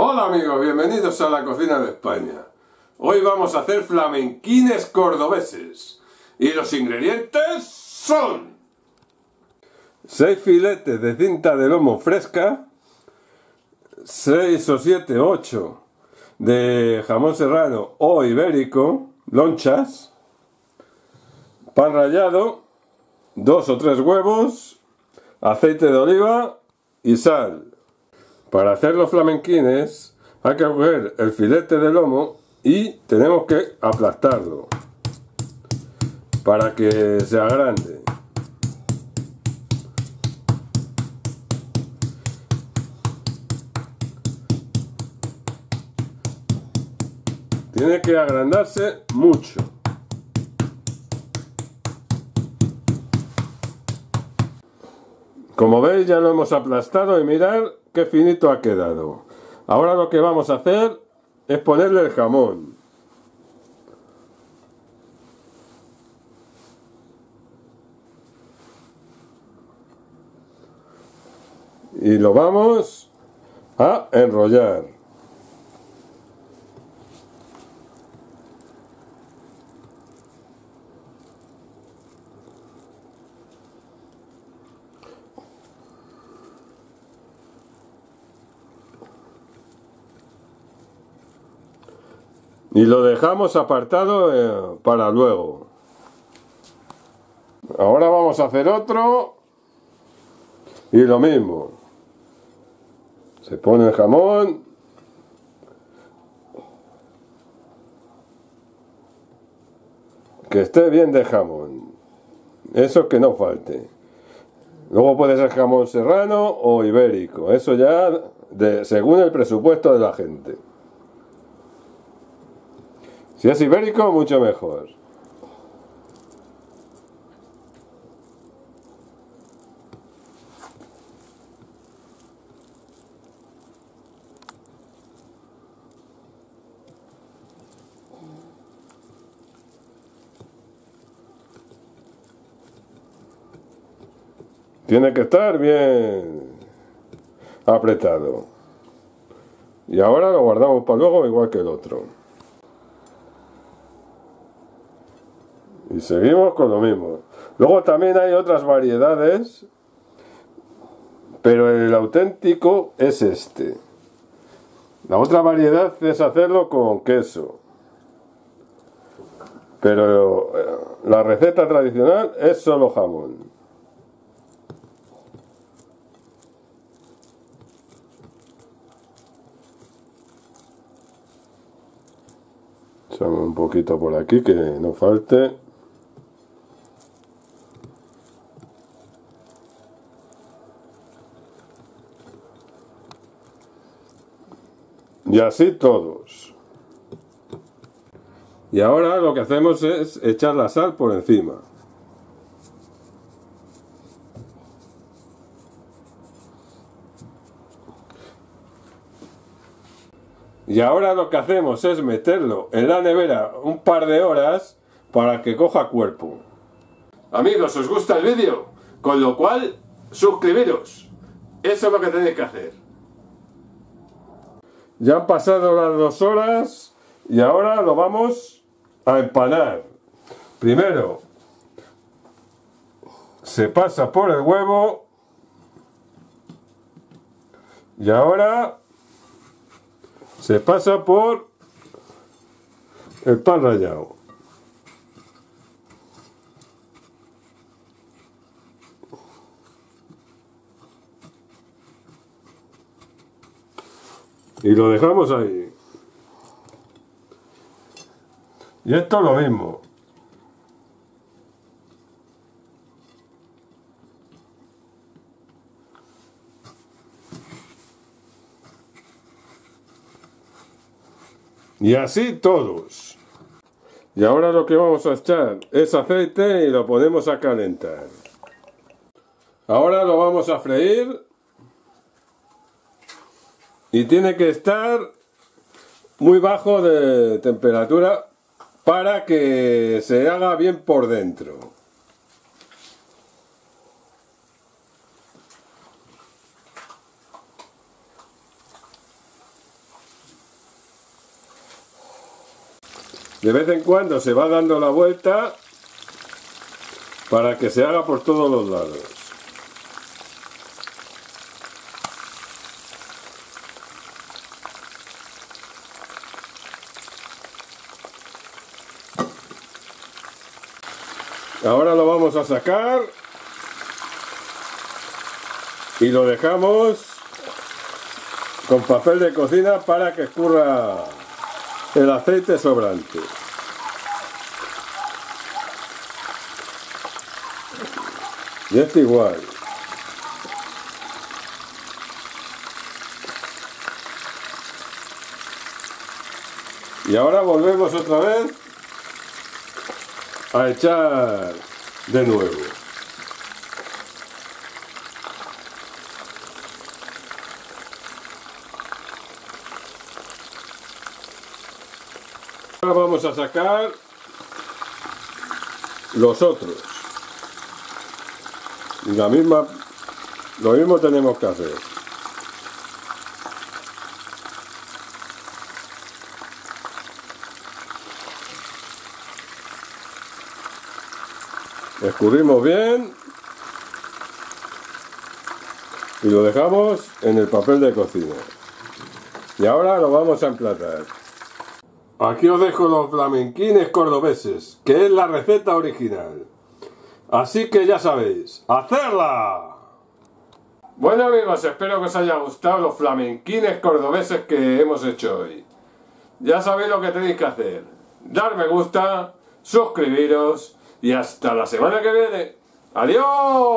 Hola amigos, bienvenidos a la cocina de España. Hoy vamos a hacer flamenquines cordobeses. Y los ingredientes son... 6 filetes de cinta de lomo fresca, 6 o 7, 8 de jamón serrano o ibérico, lonchas, pan rallado, 2 o 3 huevos, aceite de oliva y sal. Para hacer los flamenquines hay que coger el filete de lomo y tenemos que aplastarlo para que sea grande. Tiene que agrandarse mucho. Como veis ya lo hemos aplastado y mirar qué finito ha quedado. Ahora lo que vamos a hacer es ponerle el jamón. Y lo vamos a enrollar. Y lo dejamos apartado eh, para luego. Ahora vamos a hacer otro y lo mismo. Se pone el jamón. Que esté bien de jamón. Eso que no falte. Luego puede ser jamón serrano o ibérico. Eso ya de, según el presupuesto de la gente. Si es ibérico, mucho mejor. Tiene que estar bien apretado. Y ahora lo guardamos para luego igual que el otro. Y seguimos con lo mismo. Luego también hay otras variedades, pero el auténtico es este. La otra variedad es hacerlo con queso. Pero eh, la receta tradicional es solo jamón. Echamos un poquito por aquí que no falte. Y así todos. Y ahora lo que hacemos es echar la sal por encima. Y ahora lo que hacemos es meterlo en la nevera un par de horas para que coja cuerpo. Amigos, ¿os gusta el vídeo? Con lo cual, suscribiros. Eso es lo que tenéis que hacer. Ya han pasado las dos horas y ahora lo vamos a empanar. Primero se pasa por el huevo y ahora se pasa por el pan rallado. Y lo dejamos ahí. Y esto lo mismo. Y así todos. Y ahora lo que vamos a echar es aceite y lo ponemos a calentar. Ahora lo vamos a freír y tiene que estar muy bajo de temperatura para que se haga bien por dentro. De vez en cuando se va dando la vuelta para que se haga por todos los lados. Ahora lo vamos a sacar y lo dejamos con papel de cocina para que escurra el aceite sobrante. Y este igual. Y ahora volvemos otra vez a echar de nuevo. Ahora vamos a sacar los otros. La misma, lo mismo tenemos que hacer. Escurrimos bien y lo dejamos en el papel de cocina. Y ahora lo vamos a emplatar. Aquí os dejo los flamenquines cordobeses, que es la receta original. Así que ya sabéis, ¡hacerla! Bueno amigos, espero que os haya gustado los flamenquines cordobeses que hemos hecho hoy. Ya sabéis lo que tenéis que hacer. Dar me gusta, suscribiros y hasta la semana que viene. ¡Adiós!